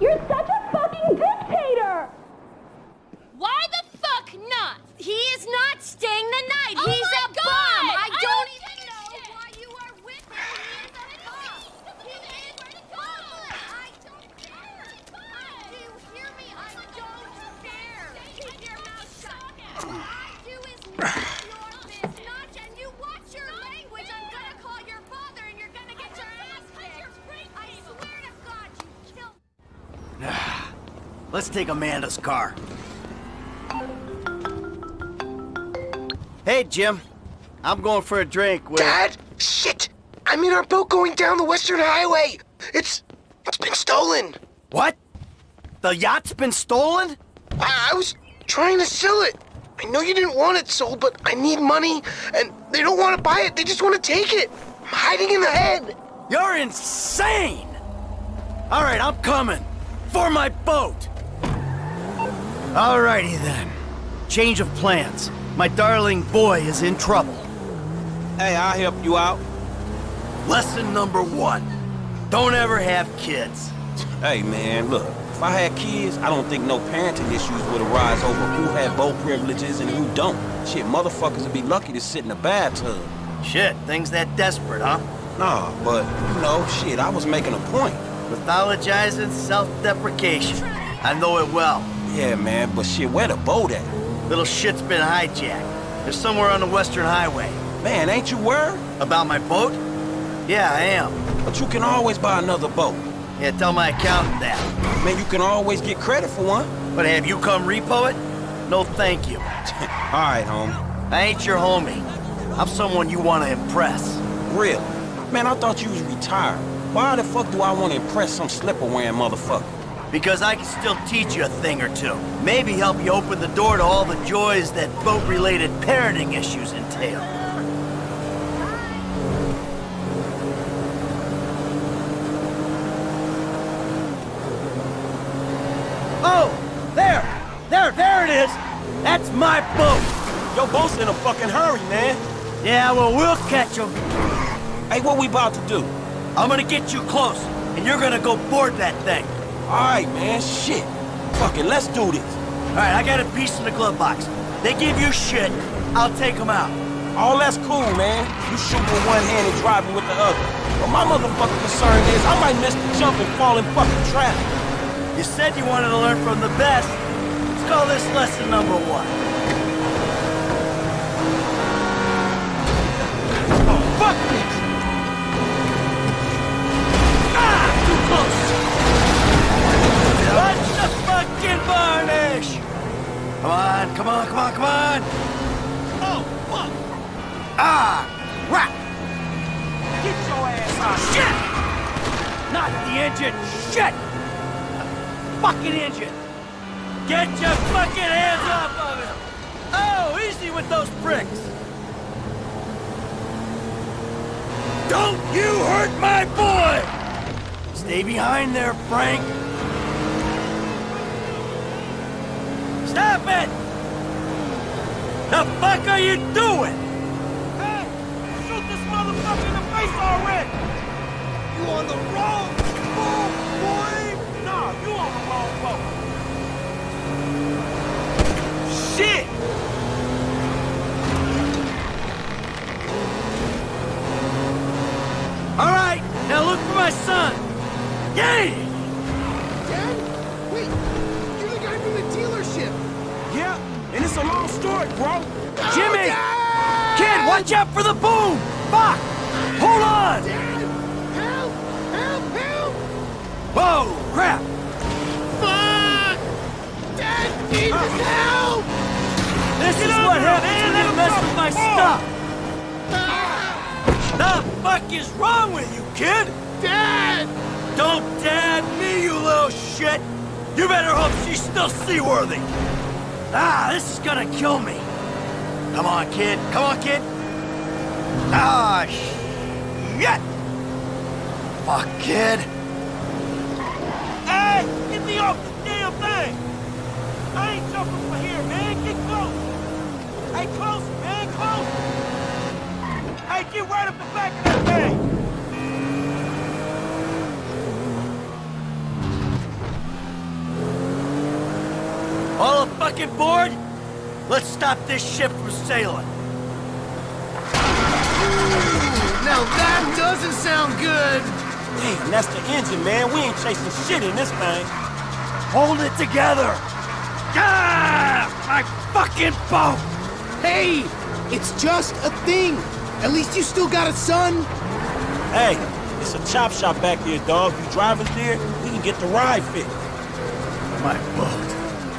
You're such a fucking dictator! Why the fuck not? He is not staying the night. Oh He's my a God! bum. I, I don't, don't even know why you are with him. He is a bum. He is a bum. I don't care. Do you hear me? I don't care. Keep your mouth shut. What I do is none of your business. And you watch your language. I'm gonna call your father, and you're gonna get your ass kicked. I swear to God, you killed. Let's take Amanda's car. Hey, Jim. I'm going for a drink with... Dad? Shit! I'm in our boat going down the Western Highway! It's... it's been stolen! What? The yacht's been stolen? I, I was trying to sell it! I know you didn't want it sold, but I need money, and they don't want to buy it, they just want to take it! I'm hiding in the head! You're insane! All right, I'm coming. For my boat! Alrighty then. Change of plans. My darling boy is in trouble. Hey, I'll help you out. Lesson number one. Don't ever have kids. Hey, man, look. If I had kids, I don't think no parenting issues would arise over who had boat privileges and who don't. Shit, motherfuckers would be lucky to sit in a bathtub. Shit, things that desperate, huh? Nah, but, you know, shit, I was making a point. Pathologizing self-deprecation. I know it well. Yeah, man, but shit, where the boat at? Little shit's been hijacked. They're somewhere on the Western Highway. Man, ain't you worried? About my boat? Yeah, I am. But you can always buy another boat. Yeah, tell my accountant that. Man, you can always get credit for one. But have you come repo it? No thank you. All right, homie. I ain't your homie. I'm someone you want to impress. Really? Man, I thought you was retired. Why the fuck do I want to impress some slipper-wearing motherfucker? Because I can still teach you a thing or two. Maybe help you open the door to all the joys that boat-related parenting issues entail. Oh! There! There, there it is! That's my boat! Your boat's in a fucking hurry, man. Yeah, well, we'll catch him. Hey, what we about to do? I'm gonna get you close, and you're gonna go board that thing. All right, man, shit. Fuck it, let's do this. All right, I got a piece in the glove box. They give you shit, I'll take them out. All that's cool, man. You shoot with one hand and driving with the other. But my motherfucking concern is I might miss the jump and fall in fucking traffic. You said you wanted to learn from the best. Let's call this lesson number one. Fucking varnish! Come on, come on, come on, come on! Oh, fuck! Ah, crap! Get your ass out! Shit! Not the engine! Shit! The fucking engine! Get your fucking hands off of him! Oh, easy with those bricks! Don't you hurt my boy! Stay behind there, Frank! Stop it! The fuck are you doing? Hey! Shoot this motherfucker in the face already! You on the wrong boat, boy! Nah, you on the wrong boat. Shit! All right, now look for my son. Yay! Dad? Wait, you're the guy from the dealership! Yeah, and it's a long story, bro. Jimmy! Kid, watch out for the boom! Fuck! Hold on! Dad! Help! Help! Help! Whoa, crap! Fuck! Dad needs ah. help! This is what happens when you mess with my oh. stuff! Ah. The fuck is wrong with you, kid? Dad! Don't dad me, you little shit! You better hope she's still seaworthy! Ah, this is gonna kill me! Come on, kid. Come on, kid! Ah, shit! Fuck, kid! Hey, get me off the damn thing! I ain't jumping from here, man. Get close. Hey, close, man, close. Hey, get right up the back of that thing. Fucking bored? Let's stop this ship from sailing. Now that doesn't sound good. Hey, that's the engine, man. We ain't chasing shit in this thing. Hold it together! Ah! My fucking boat! Hey, it's just a thing. At least you still got a son. Hey, it's a chop shop back there, dog. You drive us there, we can get the ride fixed. My boat.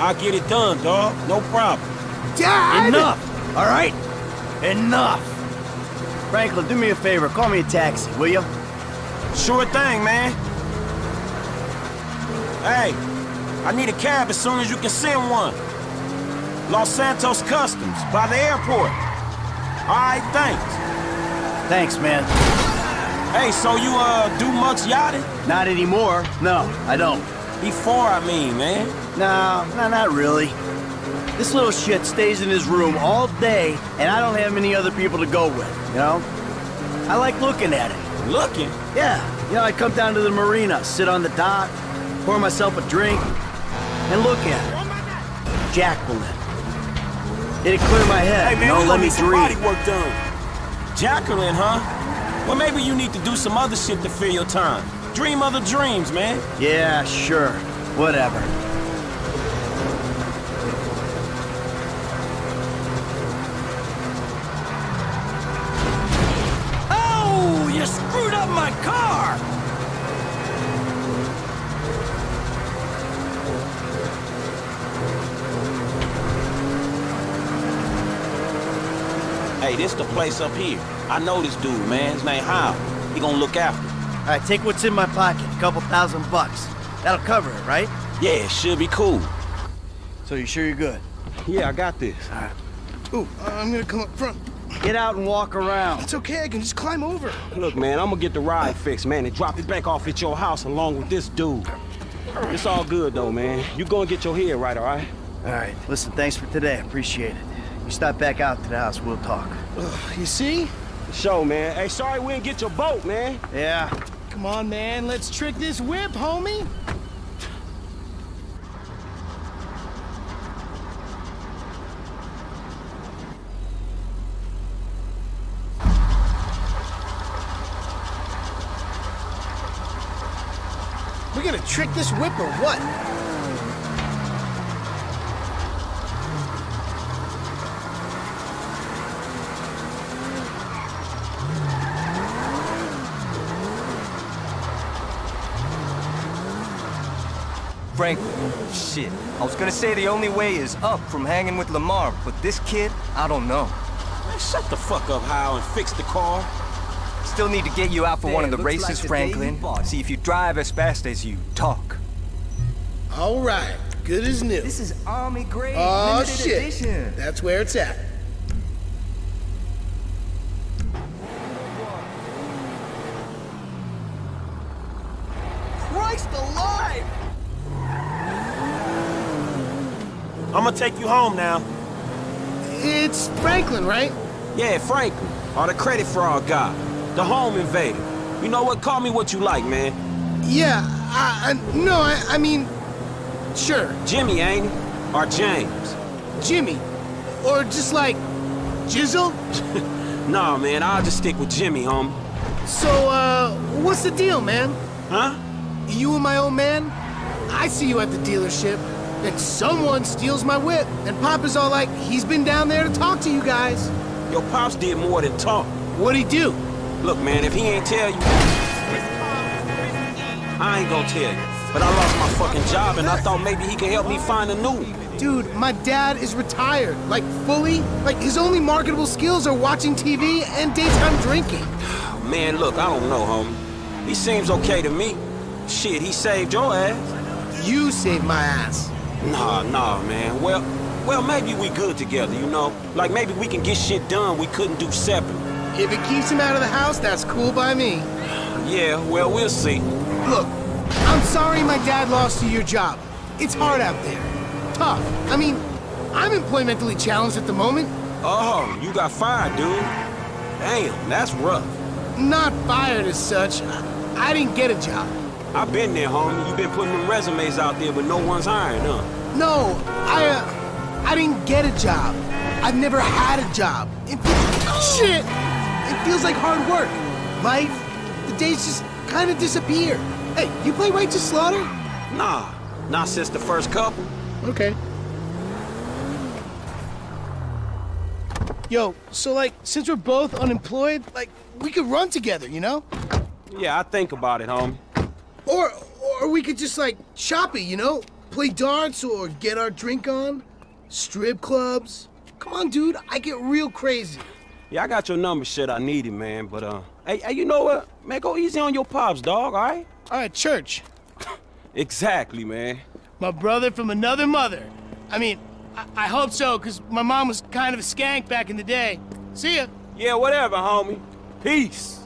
I'll get it done, dog. No problem. Dad! Enough! All right? Enough! Franklin, do me a favor. Call me a taxi, will you? Sure thing, man. Hey, I need a cab as soon as you can send one. Los Santos Customs, by the airport. All right, thanks. Thanks, man. Hey, so you, uh, do much yachting? Not anymore. No, I don't. Before, I mean, man. No, no, not really. This little shit stays in his room all day, and I don't have many other people to go with, you know? I like looking at it. Looking? Yeah, you know, I come down to the marina, sit on the dock, pour myself a drink, and look at her. Jacqueline. It'd clear my head, Hey, man, we let me dream. body work done. Jacqueline, huh? Well, maybe you need to do some other shit to fill your time. Dream other dreams, man. Yeah, sure. Whatever. Oh, you screwed up my car! Hey, this the place up here. I know this dude, man. His name Hao. He gonna look after. Me. All right, take what's in my pocket. A couple thousand bucks. That'll cover it, right? Yeah, it should be cool. So you sure you're good? Yeah, I got this. All right. Ooh, I'm gonna come up front. Get out and walk around. It's okay, I can just climb over. Look, man, I'm gonna get the ride fixed, man, and drop it back off at your house along with this dude. It's all good, though, man. You gonna get your head right, all right? All right, listen, thanks for today. Appreciate it. You stop back out to the house, we'll talk. Ugh, you see? Show, man. Hey, sorry we didn't get your boat, man. Yeah, Come on, man, let's trick this whip, homie. We gonna trick this whip or what? Frankly, shit. I was gonna say the only way is up from hanging with Lamar, but this kid, I don't know. Man, shut the fuck up, Hao, and fix the car. Still need to get you out for one of the races, like the Franklin. See if you drive as fast as you talk. All right, good as new. This is Army grade Oh limited shit, edition. that's where it's at. I'm gonna take you home now. It's Franklin, right? Yeah, Franklin, or the credit fraud guy, the home invader. You know what? Call me what you like, man. Yeah, I, I no, I, I mean, sure, Jimmy, ain't he? Or James? Jimmy, or just like Jizzle. Nah, man, I'll just stick with Jimmy, homie. So, uh, what's the deal, man? Huh? You and my old man? I see you at the dealership. Then someone steals my whip, and Pop is all like, he's been down there to talk to you guys. Your pops did more than talk. What'd he do? Look, man, if he ain't tell you, I ain't gonna tell you. But I lost my fucking job, and I thought maybe he could help me find a new one. Dude, my dad is retired. Like, fully. Like, his only marketable skills are watching TV and daytime drinking. Man, look, I don't know, homie. He seems okay to me. Shit, he saved your ass. You saved my ass. Nah, nah, man. Well, well, maybe we good together, you know? Like, maybe we can get shit done we couldn't do separate. If it keeps him out of the house, that's cool by me. Yeah, well, we'll see. Look, I'm sorry my dad lost you your job. It's hard out there. Tough. I mean, I'm employmentally challenged at the moment. Oh, you got fired, dude. Damn, that's rough. Not fired as such. I, I didn't get a job. I've been there, homie. You've been putting them resumes out there, but no one's hiring, huh? No, I, uh, I didn't get a job. I've never had a job. It feels, shit! It feels like hard work. Life, the days just kind of disappear. Hey, you play Righteous Slaughter? Nah, not since the first couple. Okay. Yo, so like, since we're both unemployed, like, we could run together, you know? Yeah, I think about it, homie. Or, or we could just like shop it, you know? Play darts or get our drink on. Strip clubs. Come on, dude, I get real crazy. Yeah, I got your number, shit. I need it, man. But uh, hey, hey, you know what? Man, go easy on your pops, dog. All right? All right, church. Exactly, man. My brother from another mother. I mean, I, I hope so, because my mom was kind of a skank back in the day. See ya. Yeah, whatever, homie. Peace.